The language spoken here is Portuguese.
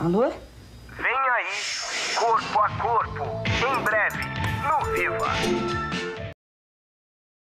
Alô? Vem aí, corpo a corpo, em breve, no Viva.